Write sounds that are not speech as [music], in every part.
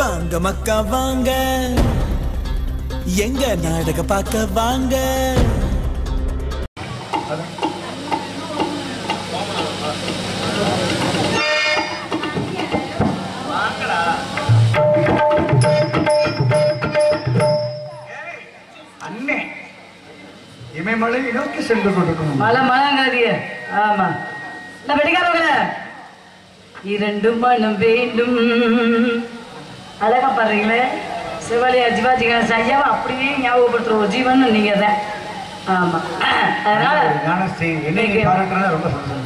வாங்க மக்கா வாங்க. எங்க நாடக பார்க்க வாங்க? அண்ணே இமயமலையை நோக்கி சென்று கொண்டிருக்கணும் மழை மழைங்காதிய ஆமா. நான் வெடிக்காரவங்கள இரண்டு மனம் வேண்டும். அழகா பாடுறீங்களே சிவாலியா சிவாஜி கணேசன் ஐயாவை அப்படியே ஞாபகப்படுத்துற ஒரு ஜீவன் நீங்க தான் ஆமா. அதனால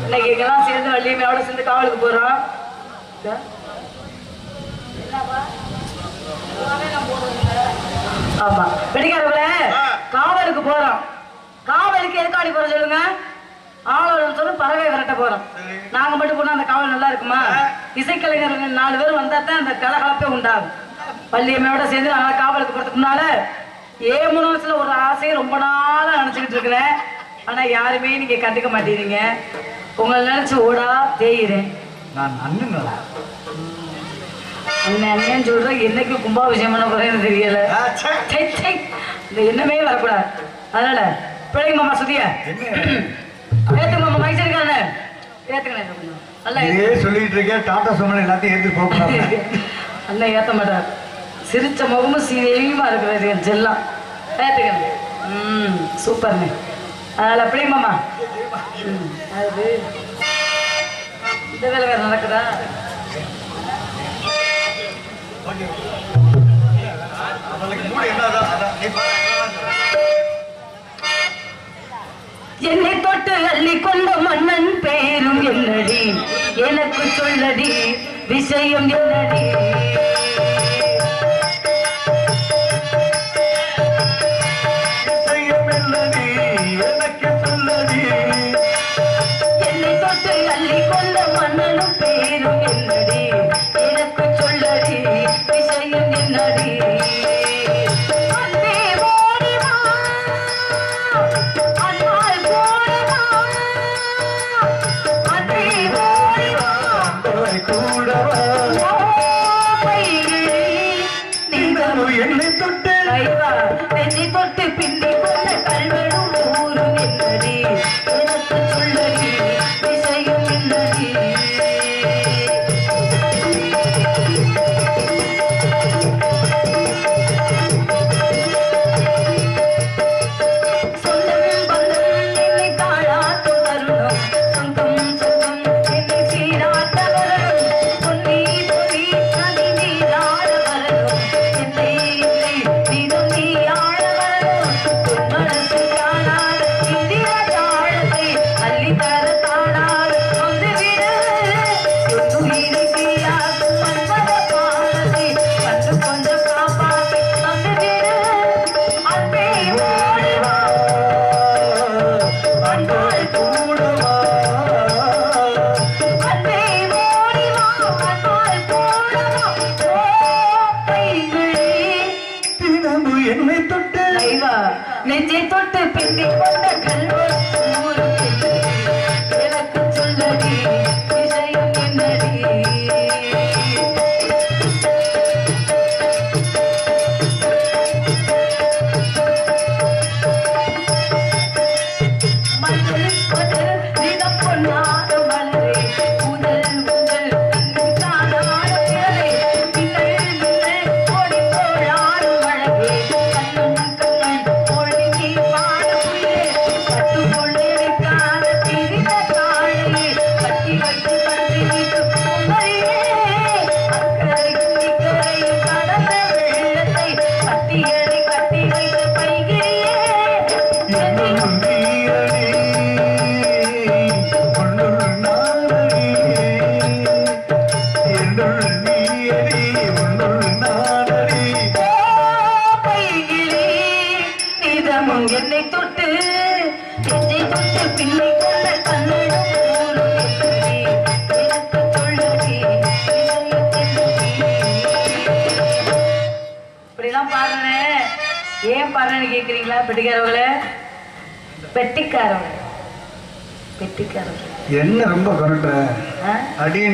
இன்னைக்கு எல்லாம் சேர்ந்து வள்ளியமையோட சேர்ந்து காவலுக்கு போறோம்? ஆமா. வெடிக்காரவங்களே காவலுக்கு போறோம். காவலுக்கு எதுக்காடி போறோம் சொல்லுங்க? ஆளோட சொல்லி பறவை விரட்ட போறோம். நாங்க மட்டும் போனா அந்த காவல் நல்லா இருக்குமா? இசைக்கலைஞர்கள் நாலு பேர் வந்தா தான் அந்த கலகலப்பே உண்டாகும். பள்ளியம்மையோட சேர்ந்து நாங்க காவலுக்கு போறதுக்கு முன்னால ஏ மனசுல ஒரு ஆசையை ரொம்ப நாளா நினைச்சுக்கிட்டு இருக்கிறேன். ஆனா யாருமே நீங்க கண்டுக்க மாட்டேறீங்க உங்களை நினைச்சு ஓடா தேயிறேன். நான் அண்ணன் அண்ணன் அண்ணன் சொல்றேன் என்னைக்கு கும்பாபிஷேகம் பண்ண போறேன்னு தெரியல. இந்த எண்ணமே வரக்கூடாது. அதனால பிள்ளைங்க மாமா சுதிய. ஏத்துங்க மாமா மைசூருக்காரனே ஏத்துக்கணே கொஞ்சம். நல்லா. இதே சொல்லிட்டு இருக்கேன் டாடா சுமன் எல்லாத்தையும் ஏத்து போகக்கூடாது அண்ணன் [laughs] ஏத்த மாட்டார். சிரிச்ச முகமும் சீரியமா இருக்கிறது என் செல்லம் ஏத்துக்கணும் ம் சூப்பர்ண்ணே. அதனால பிள்ளைங்க மாமா ம், அது. இந்த வேலை வேற நடக்குதா? என்னை தொட்டு அள்ளி கொண்ட மன்னன் பெயரும் என்னடி? எனக்கு சொல்லடி விஷயம் என்னடி?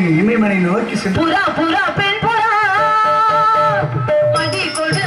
கொரட்ட நோக்கி சென்று புறா புறா பெண் புறா. மடி கொடு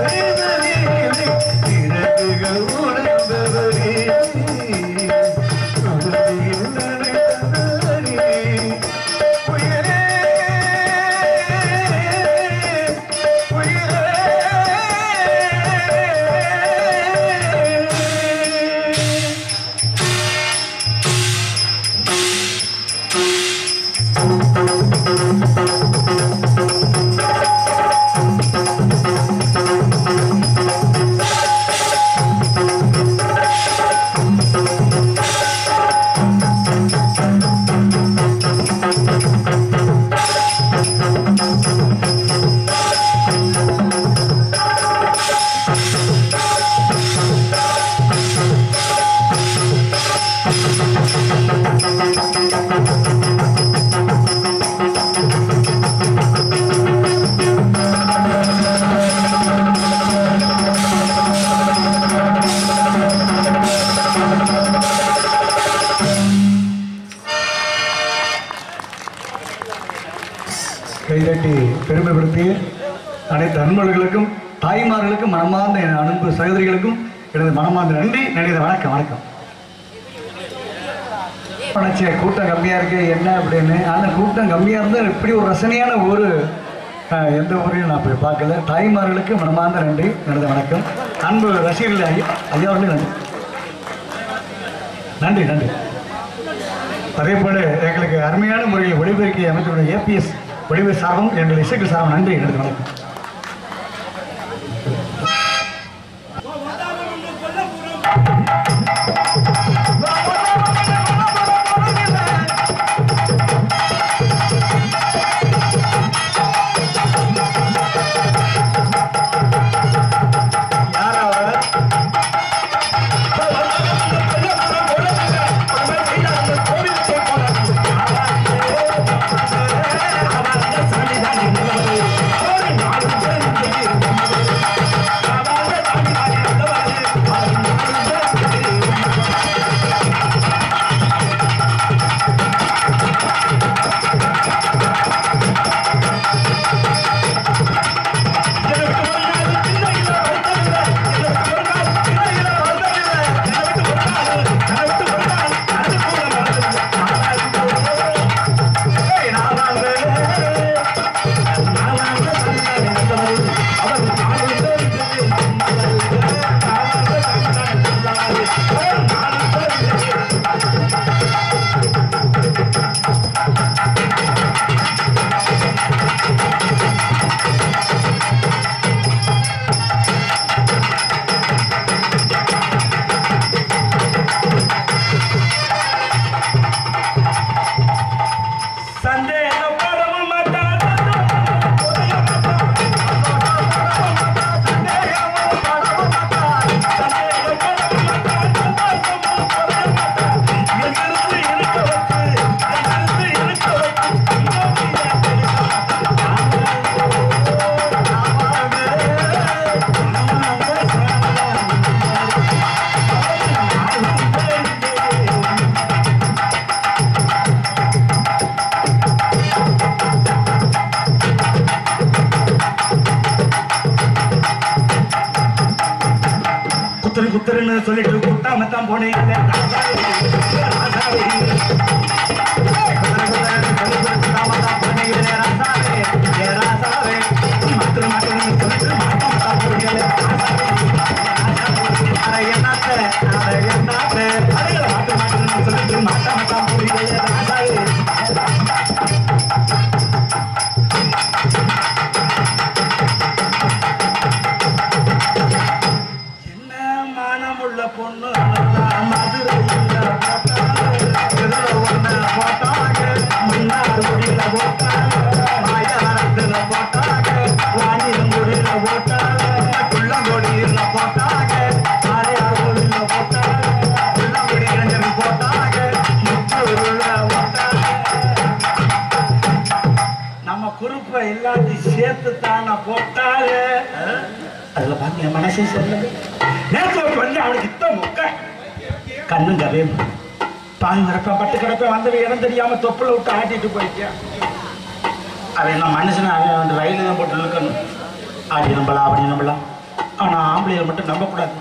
Thank you. அனைவருக்கும் மனமார்ந்த என் அன்பு சகோதரிகளுக்கும் எனது மனமார்ந்த நன்றி நினைத வணக்கம் வணக்கம். நினச்ச கூட்டம் கம்மியாக இருக்கு என்ன அப்படின்னு? ஆனால் கூட்டம் கம்மியாக இருந்தால் இப்படி ஒரு ரசனையான ஊர் எந்த ஊரையும் நான் போய் பார்க்கல. தாய்மார்களுக்கு மனமார்ந்த நன்றி எனது வணக்கம். அன்பு ரசிகர்கள் ஐயா ஐயா நன்றி. நன்றி நன்றி. அதே போல எங்களுக்கு அருமையான முறையில் ஒளிபெருக்கி அமைத்துள்ள ஏபிஎஸ் ஒளிபெரு சார்பும் எங்கள் இசைக்கு சார்பும் நன்றி எனது வணக்கம். குத்துரு குத்துருன்னு சொல்லிட்டு குட்டாம தான் குறுப்பை எல்லாத்தையும் சேர்த்து தானே போட்டாங்க அதுல பாருங்க மனசே சொல்லுது நேற்று வந்து அவனுக்கு இத்த முக்க. கண்ணும் கதையும் பாய் வரப்ப பட்டு கிடப்ப வந்தவன் இடம் தெரியாம தொப்புல விட்டு ஆட்டிட்டு போயிட்டான் அவன் என்ன மனுஷனா? அவன் வந்து ரயில தான் போட்டு இழுக்கணும். ஆடி நம்பலாம் அப்படி நம்பலாம். ஆனா ஆம்பளையை மட்டும் நம்பக்கூடாது.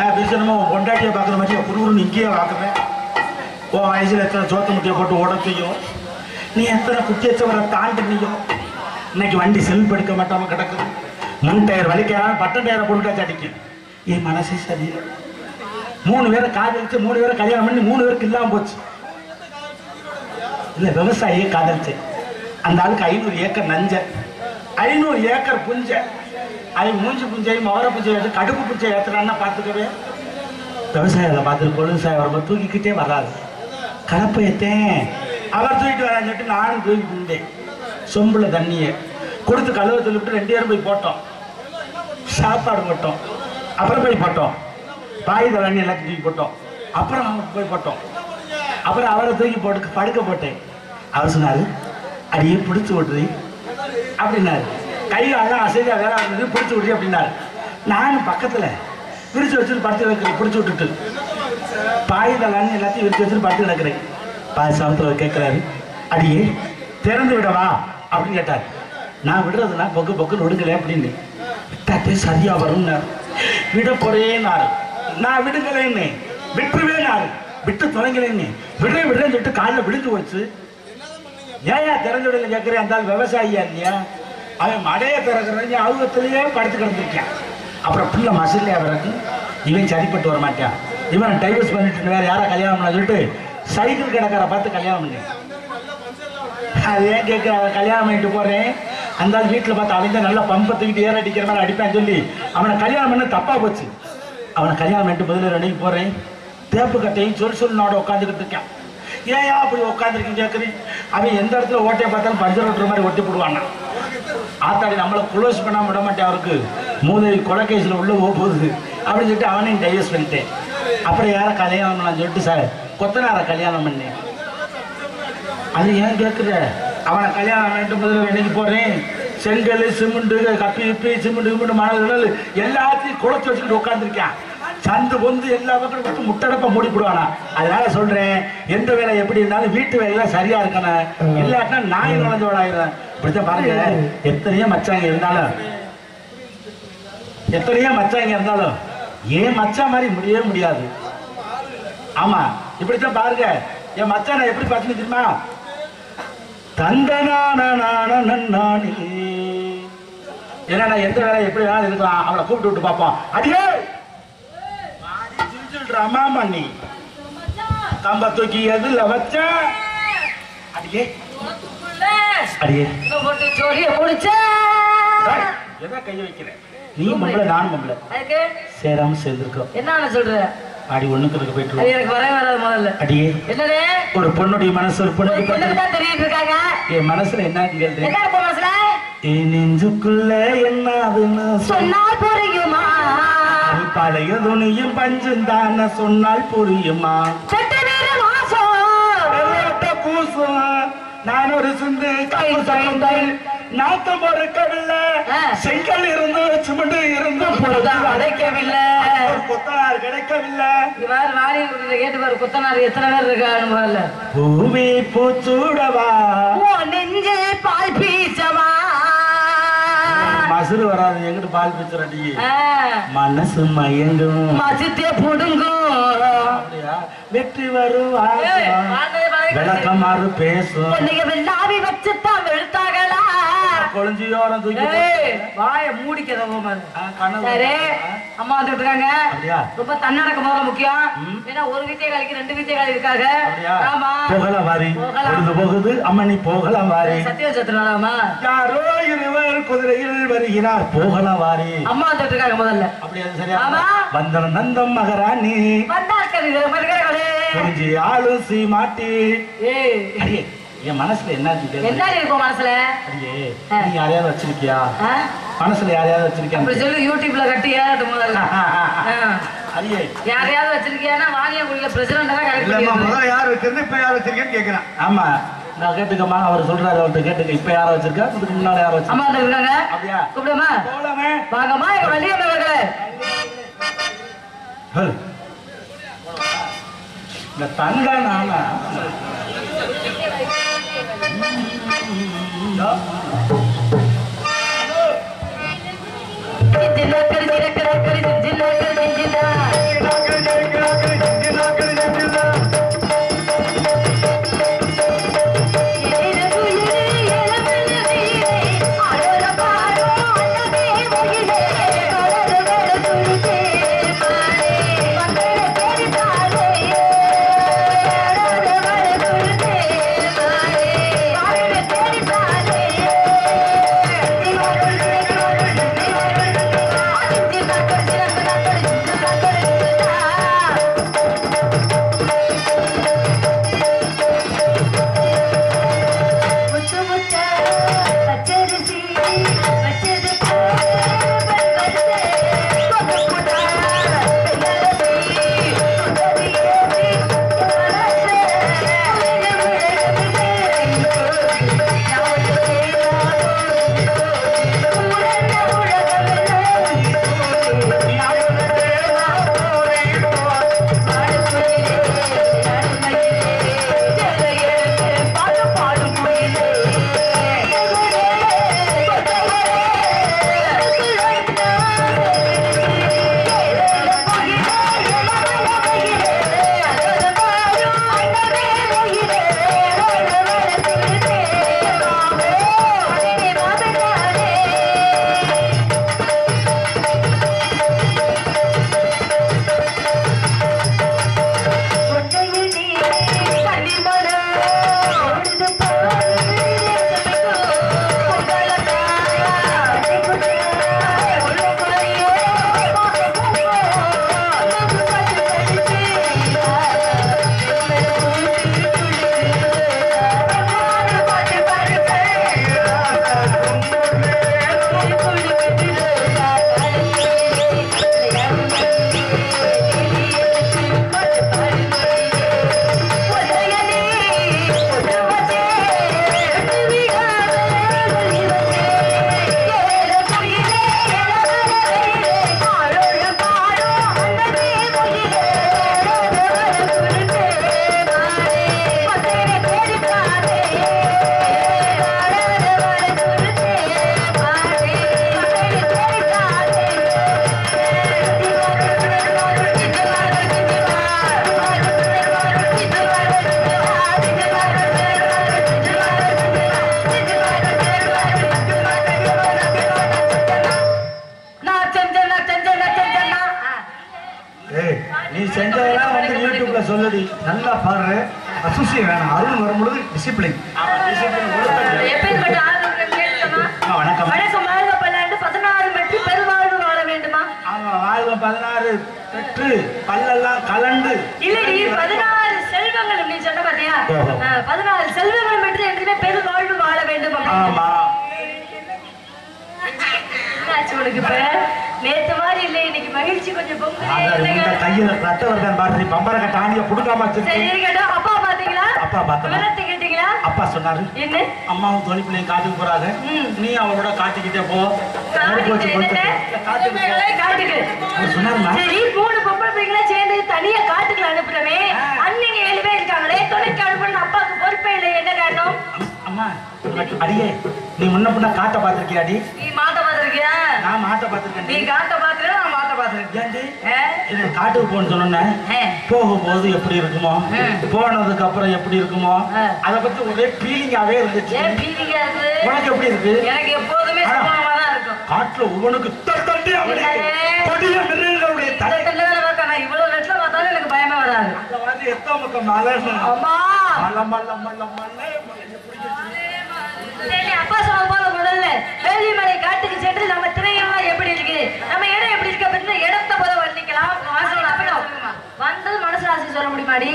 ஏன் பேசணுமோ பொண்டாட்டியை பார்க்குற மாதிரி குருகுருன்னு இங்கேயே பார்க்குறேன் உன் வயசுல எத்தனை சோத்து முட்டையை போட்டு உடத்தையும் நீ எத்தனை குட்டியச்சவரை தாண்டினியோ? இன்னைக்கு வண்டி செல்ஃப் எடுக்க மாட்டாம கிடக்குது முன் டயர் வலிக்காம பட்டன் டயரை போட்டுட்டா அடிக்கும் என் மனசே சரியில்லை. மூணு பேரை காதலிச்சு மூணு பேரை கல்யாணம் பண்ணி மூணு பேருக்கு இல்லாமல் போச்சு. இல்லை விவசாயியை காதலிச்சு. அந்த ஆளுக்கு ஐநூறு ஏக்கர் நஞ்ச. ஐநூறு ஏக்கர் புஞ்ச. அது மூஞ்சி புஞ்சை மகர புஞ்சை ஏற்று கடுப்பு புஞ்சை ஏற்றுறான்னா பார்த்துக்கவே. விவசாயத்தை பார்த்துட்டு பொழுதுசாய வரும்போது தூக்கிக்கிட்டே வராது. கலப்பையத்தேன். அவர் தூக்கிட்டு வரான்னு சொல்லிட்டு நானும் தூக்கி குந்தேன் சொம்புல தண்ணியை கொடுத்து கழுவ சொல்லிவிட்டு ரெண்டு பேரும் போய் போட்டோம். சாப்பாடு போட்டோம். அப்புறம் போய் போட்டோம். பாய் தண்ணி எல்லாத்தையும் தூக்கி போட்டோம். அப்புறம் அவங்க போய் போட்டோம். அப்புறம் அவரை தூக்கி போட்டு படுக்க போட்டேன். அவர் சொன்னாரு அடியே பிடிச்சி விட்டுது அப்படின்னாரு. கை அழகா அசைதா வேற இருந்தது பிடிச்சி விட்டுரு அப்படின்னாரு. நானும் பக்கத்தில் விரிச்சு வச்சுட்டு படுத்து வைக்கிறேன் பிடிச்சி விட்டுட்டு. பாய் தலான்னு எல்லாத்தையும் விரிச்சு வச்சுட்டு படுத்து கிடக்குறேன். பாய் சாமத்தில் கேட்குறாரு அடியே திறந்து விடவா? அப்படின்னு கேட்டார். நான் விடுறதுனா பொக்கு பொக்குன்னு விடுங்களே அப்படின்னு. விட்டாத்தே சரியா வரும்னு விட போறேன்னாரு நான் விடுங்களேன்னு. விட்டுருவேனாரு விட்டு தொலைங்களேன்னு. விடுறேன் விடுறேன்னு சொல்லிட்டு காலில் விழுந்து வச்சு ஏயா திறந்து கேட்குறேன் அந்த விவசாயியா இல்லையா அவன் மடையை திறக்கிறவங்க அவுகத்திலேயே படுத்து கிடந்திருக்கான் அப்புறம் பிள்ளை மசிலையா பிறகு? இவன் சரிப்பட்டு வர மாட்டான் இவன் டைவர்ஸ் பண்ணிட்டு வேற யாரை கல்யாணம் பண்ண சொல்லிட்டு சைக்கிள் கிடக்கிற பார்த்து கல்யாணம் பண்ணேன் ஏன் கேட்குற அவன் கல்யாணம் பண்ணிட்டு போகிறேன் அந்த வீட்டில் பார்த்து அவன் தான் நல்லா பம்பை தூக்கிட்டு ஏற அடிக்கிற மாதிரி அடிப்பான்னு சொல்லி அவனை கல்யாணம் பண்ண தப்பாக போச்சு. அவனை கல்யாணம் பண்ணிட்டு முதல்ல ரெண்டைக்கு போகிறேன் தேப்பு கட்டையும் சொல் சொல் நாடு உட்காந்துக்கிட்டு இருக்கான். ஏன் அப்படி உட்காந்துருக்கீங்க கேட்குறேன் அவன் எந்த இடத்துல ஓட்டையை பார்த்தாலும் பஞ்சர் ஓட்டுற மாதிரி ஒட்டி போடுவானா. ஆத்தாடி நம்மளை க்ளோஸ் பண்ணாம விட மாட்டேன் அவருக்கு. மூதவி கொலைகேசில் உள்ள போக போகுது அப்படின்னு சொல்லிட்டு அவனையும் டைவர்ஸ் பண்ணிட்டேன். அப்புறம் யாரை கல்யாணம் பண்ணலாம்னு சொல்லிட்டு சார் கொத்தனாரை கல்யாணம் பண்ணேன். அது ஏன் கேட்குற? அவனை கல்யாணம் பண்ணிட்டு முதல்ல வேலைக்கு போகிறேன் செங்கல் சிமெண்ட் கப்பி இப்பி சிமெண்ட் கிமெண்ட் மணல் எல்லாத்தையும் குளத்து வச்சுக்கிட்டு உட்காந்துருக்கான் சந்து பொந்து எல்லா பக்கம் வச்சு முட்டடப்ப மூடி அதனால சொல்றேன் எந்த வேலை எப்படி இருந்தாலும் வீட்டு வேலையெல்லாம் சரியா இருக்கணும். இல்லாட்டினா நாய் நுழைஞ்சவளாயிரும் இப்படித்தான் பாருங்க எத்தனையோ மச்சாங்க இருந்தாலும் எத்தனையோ மச்சாங்க இருந்தாலும் ஏன் மச்சான் மாதிரி முடியவே முடியாது. ஆமா இப்படித்தான் பாருங்க என் மச்சான் நான் எப்படி பார்த்துன்னு தெரியுமா? தந்தனான நானே நான் எந்த வேலை எப்படி வேணாலும் இருக்கலாம்? அவளை கூப்பிட்டு விட்டு பார்ப்போம். அடியே! அம்மா பண்ணி கம்ப தூக்கி எதுல வச்ச? அடியே. அடியே. ஜோடிய முடிச்ச டேய், எதை கைய வைக்கிறேன் நீ பொம்பளை நான் அதுக்கு சேராம சேர்ந்திருக்கோம். என்ன சொல்ற? அடி ஒண்ணுக்கு போயிட்டு. எனக்கு வரவே வராது முதல்ல. அடியே. என்னடே ஒரு பொண்ணுடைய மனசு ஒரு ஒரு பொண்ணுக்கு பொண்ணுக்கு பத்து- தான் தெரியிட்டு இருக்காங்க. என் மனசுல என்ன கேள்வி என்ன மனசுல? என் நெஞ்சுக்குள்ள என்னதுன்னு சொன்ன சொன்னால் புரியுமா? பழைய துணியும் பஞ்சும் தானே சொன்னால் புரியுமா? பூசும் நான் ஒரு சிந்து நாத்தம் ஒரு கவில்ல ஆ. செங்கல் இருந்து சிமெண்ட் இருந்து அடைக்கவில்லை கொத்தனார் கிடைக்கவில்லை. இவ்வாறு வாரி கேட்டு பாரு குத்தனார் எத்தனை பேர் முதல்ல? பூமி பூச்சூடவா? நெஞ்சு பால் பீச்சவா? மசுறு வராது எங்கிட்டு பால் பிச்சுறடி ஆ, மனசு மயங்கும். மசித்தே புடுங்கும். வெற்றி வரும். விளக்கமாறு பேசும். பொண்ணுங்க வெள்ளாவி வெளுத்தாங்களா கொழுஞ்சியோரம் தூக்கி வாய மூடிக்கத. சரி அம்மா வந்துட்டு இருக்காங்க அப்படியா? ரொம்ப தன்னடக்கம் முதல்ல முக்கியம். ஏன்னா ஒரு வித்திய காலிக்கு ரெண்டு வித்திய காலி இருக்காங்க. அப்படியா? ஆமா. போகல வாரி. போகலாம். பொழுது போகுது அம்மணி போகலாம் வாரி. சத்தியம் சத்துனாலாமா யாரோ இருவர் குதிரையில் வருகிறார். போகலாம் வாரி. அம்மா வந்துட்டு இருக்காங்க முதல்ல. அப்படி அது சரியா? ஆமா. வந்தனம் நந்தம் மகராணி. வந்தாக்கள் மறுக்கிறே புரிஞ்சு ஆளும் அடியே. என் மனசுல என்ன இருக்கு என்ன இருக்கும் மனசுல. நீ யாரையாவது வச்சிருக்கியா? மனசுல யாரையாவது அப்படி வச்சிருக்கியா சொல்லி யூடியூப்ல கட்டி. [laughs] அடியே. யாரையாவது வச்சிருக்கியானா வாணியங்குடியில பிரசிடண்ட் தான் கரெக்ட். முதல்ல யார் வச்சிருந்து இப்ப யார் வச்சிருக்கேன்னு கேக்குறேன். ஆமா. நான் கேட்டுக்கம்மா அவர் சொல்றாரு அவர்கிட்ட கேட்டுக்க. இப்ப யாரை வச்சிருக்கா? இதுக்கு முன்னால யாரை வச்சிருக்கா? இருக்காங்க. அப்படியா? கூப்பிடுமா? போலாமே. வாங்கம்மா எங்க வள்ளியம்மர்களே ஹல். இந்த தண்டை நானா ஜில்லாக்கடி பாடுற அசோசியே வேணாம். அருள் வரும்பொழுது டிசிப்ளின் வணக்கம். வணக்கம் வாழ்க பல்லாண்டு பதினாறு வெற்றி பெருவாழ்வு வாழ வேண்டுமா? ஆமா வாழ்வ பதினாறு பெற்று பல்லெல்லாம் கலண்டு. இல்லடி பதினாறு செல்வங்கள் நீ சொன்ன பாத்தியா? ஓஹோ. ஆ, பதினாறு செல்வங்கள் பெற்று என்றுமே பெருவாழ்வு வாழ வேண்டும்? அப்படின்னு. ஆமா. என்னாச்சு உனக்கு இப்ப? நேத்து மாதிரி இல்லை இன்னைக்கு மகிழ்ச்சி கொஞ்சம்? இந்த கையில ரத்த வருதான் ஆணிய வச்சிருக்கேன் அப்பா பாத்தீங்களா அப்பா பார்த்தேன். விவரத்தை கேட்டீங்களா அப்பா சொன்னாரு. என்ன? அம்மாவும் தோழி பிள்ளையும் காட்டுக்கு போறாங்க. நீ அவளோட காட்டிக்கிட்டே போ. சொன்னாருமா சரி மூணு பொம்பளை பிள்ளைங்களா சேர்ந்து தனியா காட்டுக்குள்ள அனுப்புறமே. அண்ணங்க ஏழு பேர் இருக்காங்களே துணைக்கு அனுப்பணும் அப்பாவுக்கு பொறுப்பே இல்லை. என்ன காரணம்? அம்மா அடியே நீ முன்ன பின்ன காட்ட பாத்திருக்கியாடி நீ மாட்ட பாத்திருக்கியா நான் மாட்ட நீ பாத்திருக்கேன் காட்ட பாத்துற இது காட்டுக்கு போன்னு சொன்னேன் போகும்போது எப்படி இருக்குமோ. போனதுக்கு அப்புறம் எப்படி இருக்குமோ. அத பத்தி ஒரே ஃபீலிங்காவே இருந்துச்சு. உனக்கு எப்படி இருக்கு? எனக்கு எப்போதுமே காட்டுல ஒவ்வொன்றுக்கு தட்டி அப்படி? கொடிய மிருகங்களுடைய தலை. இவ்வளவு நெட்ல பார்த்தாலும் எனக்கு பயமே வராது. அந்த மாதிரி எத்தோ பக்கம் மலை அம்மா. மலை மலை மலை மலை சரி, அப்பா சொன்ன போல முதல்ல வேலிமலை காட்டுக்கு சென்று நம்ம திரையெல்லாம் எப்படி இருக்கு? நம்ம இடம் எப்படி இருக்கு அப்படின்னு இடத்த போல வர்ணிக்கலாம். மனசுல அப்படம்? வந்தது மனசுல ஆசை சொல்ல முடியுமாடி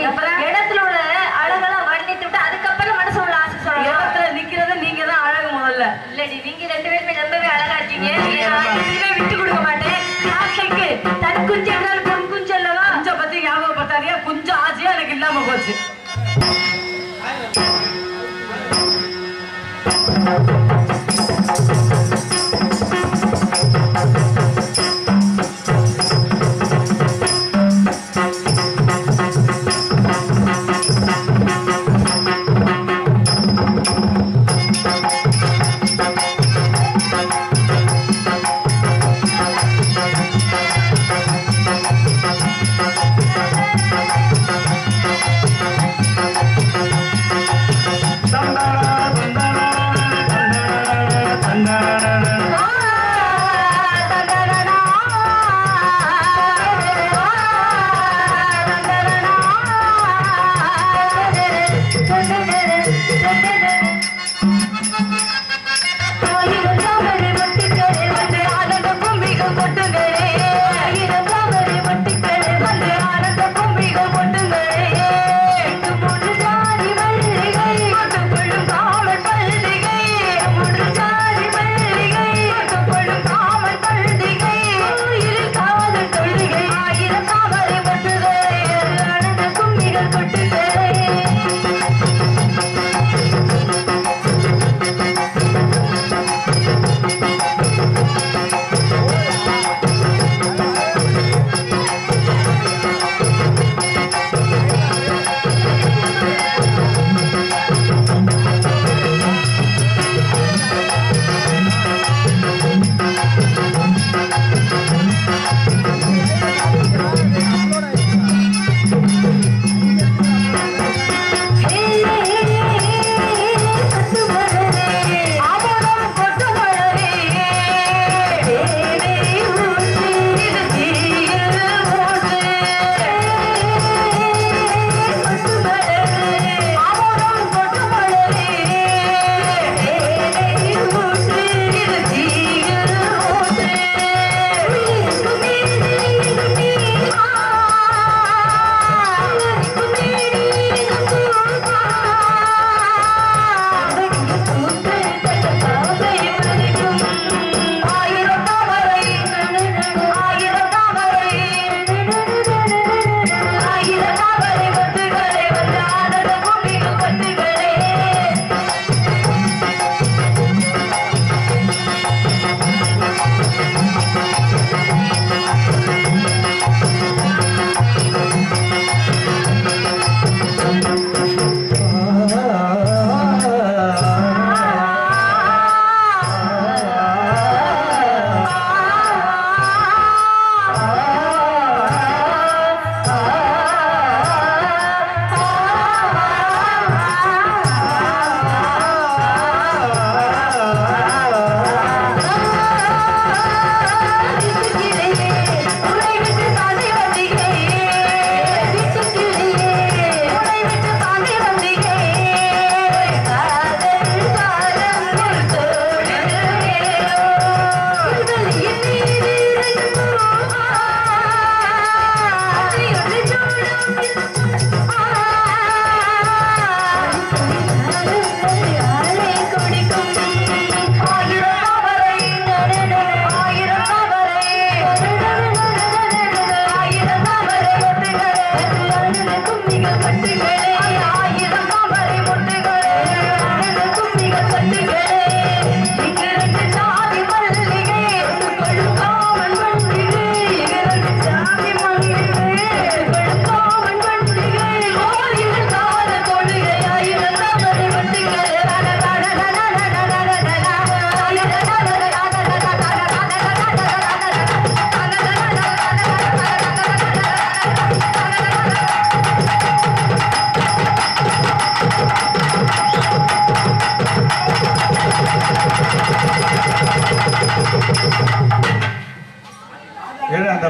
இடத்துல உள்ள அழகெல்லாம் வர்ணித்து விட்டு அதுக்கப்புறம் மனசுல உள்ள ஆசை சொல்லலாம் இடத்துல நிக்கிறது நீங்க தான் அழகு முதல்ல. இல்லடி நீங்க ரெண்டு பேருமே ரொம்பவே அழகா இருக்கீங்க. விட்டு கொடுக்க மாட்டேன். காக்கைக்கு தன் குஞ்சு என்றால் பொன் குஞ்சு அல்லவா? பத்தி ஞாபகப்படுத்தாதீங்க. கொஞ்சம் ஆசையா எனக்கு இல்லாம போச்சு. இந்த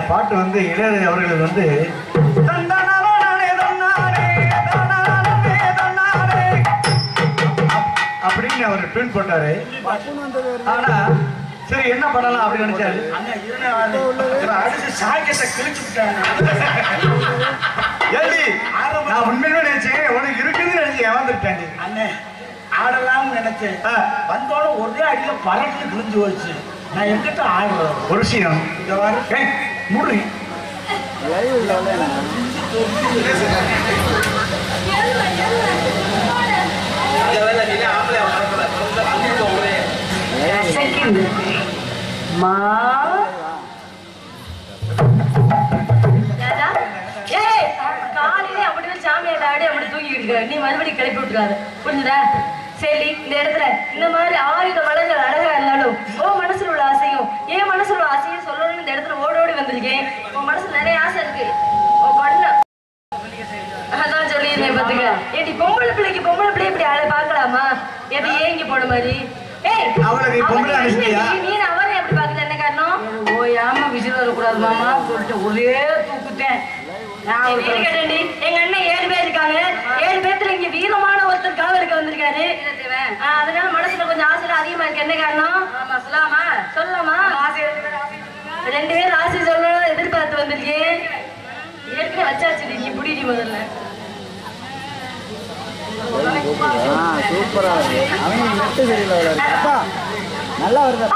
பாட்டு வந்து இளையராஜா அவர்கள் வந்து. அப்படின்னு அவர் ட்யூன் போட்டாரு. ஆனா சரி என்ன பண்ணலாம் அப்படின்னு நினைச்சாரு. அடிச்சு சாக்கெட்டை கிழிச்சு விட்டாங்க. நான் உண்மையிலே நினைச்சேன் உனக்கு இருக்குதுன்னு நினைச்சு ஏமாந்துட்டேன். அண்ணே ஆடலாம்னு நினைச்சேன். வந்தோட ஒரே அடியில பரட்டு கிழிஞ்சு போச்சு. நான் எங்கிட்ட ஆடுறேன். ஒரு விஷயம். இந்த வாரம் முடி. மா காலையிலே அப்படி சாமியாட்ட ஆடி அப்படி தூங்கிட்டு இருக்க. நீ மறுபடியும் கிளப்பி விட்டுருக்காரு புரிஞ்சுதா? சரி இந்த இடத்துல இந்த மாதிரி ஆயுத மலர்கள் அழகா இருந்தாலும் உன் மனசுல உள்ள ஆசையும் என் மனசுல உள்ள ஆசையும் சொல்லணும்னு இந்த இடத்துல ஓடி ஓடி வந்திருக்கேன். உன் மனசுல நிறைய ஆசை இருக்கு. உன் கண்ணு. அதான் சொல்லியிருந்தேன் பாத்துக்க ஏடி பொம்பளை பிள்ளைக்கு பொம்பளை பிள்ளை இப்படி அழ பாக்கலாமா எது ஏங்கி போன மாதிரி. ஏய் அவளை நீ பொம்பளை அவரை எப்படி பாக்குற என்ன காரணம்? ஓயாம விசில் வரக்கூடாது மாமா சொல்லிட்டு ஒரே தூக்குத்தேன். எங்க அண்ணன் ஏழு பேர் இருக்காங்க. ஏழு பேர்த்துல இங்க வீரமான ஒருத்தர் காவலுக்கு வந்திருக்காரு. ஆ, அதனால மனசுல கொஞ்சம் ஆசை அதிகமா இருக்கு. என்ன காரணம்? சொல்லாமா? சொல்லலாமா? ரெண்டு பேரும் ஆசை சொல்லணும் எதிர்பார்த்து வந்திருக்கேன். ஏற்கனவே வச்சாச்சு நீ புடிடி முதல்ல. சூப்பரா இருக்கு. அவனுக்கு நெட்டு சரியில்லை அப்பா நல்லா வருது?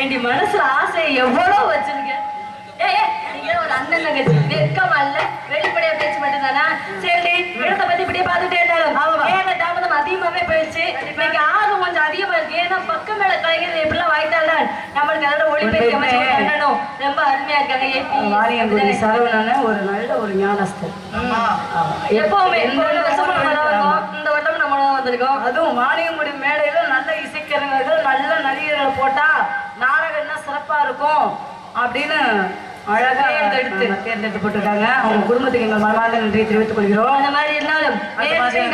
என் மனசுல ஆசை எவ்வளவு வச்சிருக்கேன் ஒரு அண்ணன் தங்கச்சி வெட்கமா இல்ல பேச்சு மட்டும்தானா? சரி இடத்தை பத்தி இப்படியே பார்த்துட்டே இருந்தாலும் அதிகமாவே போயிடுச்சு. இன்னைக்கு ஆர்வம் கொஞ்சம் அதிகமா இருக்கு. ஏன்னா பக்கம் மேல கலைஞர் எப்படிலாம் வாய்த்தால்தான் நம்மளுக்கு அதோட ஒளிபெருக்க ரொம்ப அருமையா இருக்காங்க. ஏபி வாரியங்குடி சரவணன ஒரு நல்ல இந்த வட்டம் நம்ம வந்திருக்கோம். அதுவும் வாரியங்குடி நல்ல நடிகர்களை போட்டா நாடகம் என்ன சிறப்பா இருக்கும் அப்படின்னு அழகா தேர்ந்தெடுத்து தேர்ந்தெடுத்து போட்டிருக்காங்க. அவங்க குடும்பத்துக்கு எங்கள் மனமார்ந்த நன்றியை தெரிவித்துக் கொள்கிறோம். அந்த மாதிரி இருந்தாலும்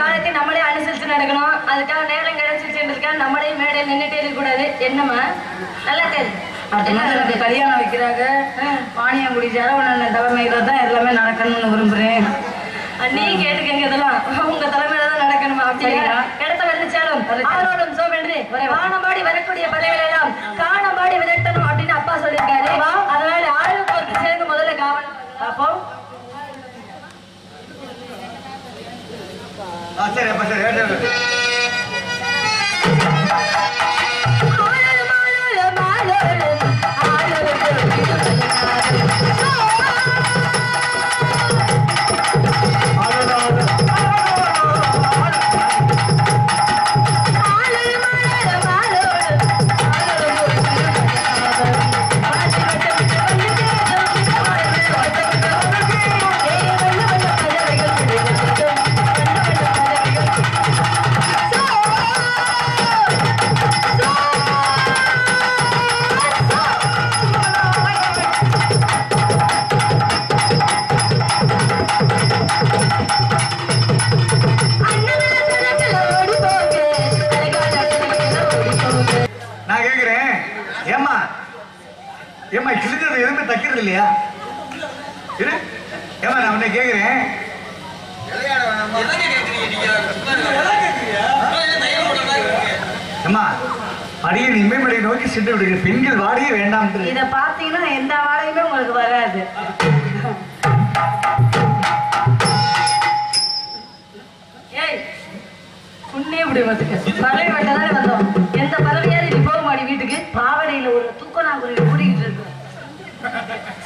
காலத்தை நம்மளே அனுசரிச்சு நடக்கணும். அதுக்காக நேரம் கிடைச்சிச்சுன்றதுக்காக நம்மளே மேடையில் நின்றுட்டே இருக்க கூடாது என்னம்மா? நல்லா தெரியும் எனக்கு கல்யாணம் வைக்கிறாங்க. வாணியங்குடி சரவணன் தலைமையில தான் எல்லாமே நடக்கணும்னு விரும்புறேன். நீ கேட்டுக்கங்க இதெல்லாம். உங்க தலைமையில தான் நடக்கணுமா? அப்படியா. வந்துச்சாலும் ஆரோடும் சோவென்று வரக்கூடிய பறவைகள் எல்லாம் விரட்டணும் அப்படின்னு அப்பா சொல்லியிருக்காரு. அதனால ஆளுக்கு சேர்ந்து முதல்ல காவல் அப்போ ஆ, சரி அப்ப சரி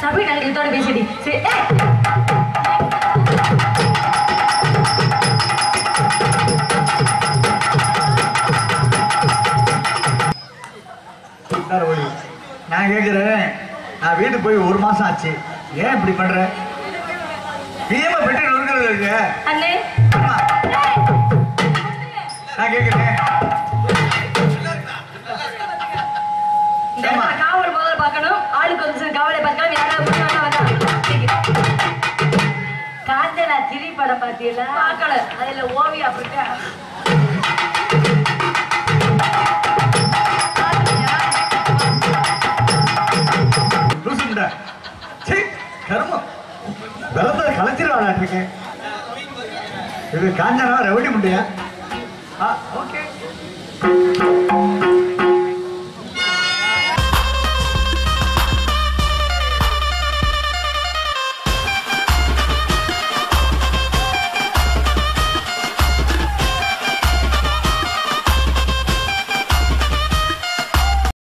சபை கழகத்தோட பேசிடி சரி. நான் கேக்குறேன். நான் வீட்டுக்கு போய் ஒரு மாசம் ஆச்சு. ஏன் இப்படி பண்ற? நீ ஏமா பெட்டு நொறுக்கிறது இருக்கு நான் கேக்குறேன் இந்த இடத்துல காவல் முதல்ல பார்க்கணும். ஆளுக்கு கொஞ்சம் கவலை காவலை பார்க்கலாம். யாராவது முன்னாடி காஞ்சனா திரி படம் பாத்தீங்களா பார்க்கல. அதுல ஓவியா அப்படின்ட்டு லூசு முண்டை. சீ, கருமம் இது காஞ்சனா ரவுடி முடியா ஆ ஓகே